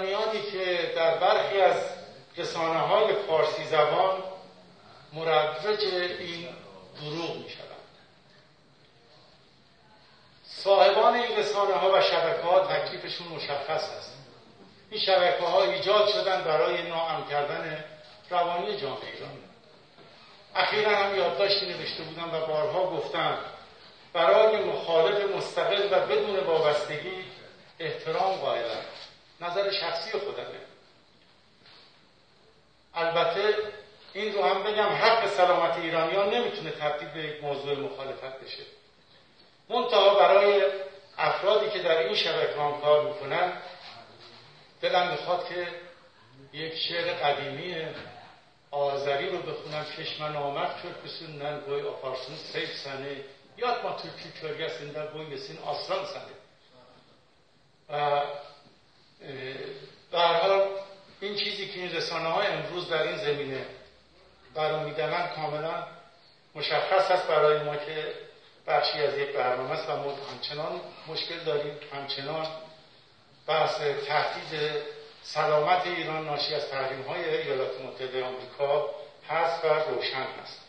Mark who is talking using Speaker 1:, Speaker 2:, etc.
Speaker 1: ایرانیانی که در برخی از رسانه های فارسی زبان مروج این دروغ می شود صاحبان این رسانه ها و شبکه ها تکلیفشون مشخص است. این شبکه ها ایجاد شدن برای ناام کردن روانی جامعه ایران. اخیرا هم یادداشتی نوشته بودم و بارها گفتم برای مخالف مستقل و بدون وابستگی احترام قائلم. نظر شخصی خودمه. البته این رو هم بگم حق سلامت ایرانیان نمی‌تونه تبدیل به موضوع مخالفت بشه. منتها برای افرادی که در این شبکه هم کار می‌کنن دلم می‌خواد که یک شعر قدیمی آذری رو بخونم چشمن آمد شد بسون گوی آپارسون سیف سنه. یاد ما Türkü kölgesinde bu yesin aslan seni. و در حال این رسانه های امروز در این زمینه برآمیدنن کاملا مشخص است برای ما که بخشی از یک برنامه است و ما همچنان مشکل داریم. همچنان بحث تهدید سلامت ایران ناشی از تحریم های ایالات متحده آمریکا هست و روشن هست.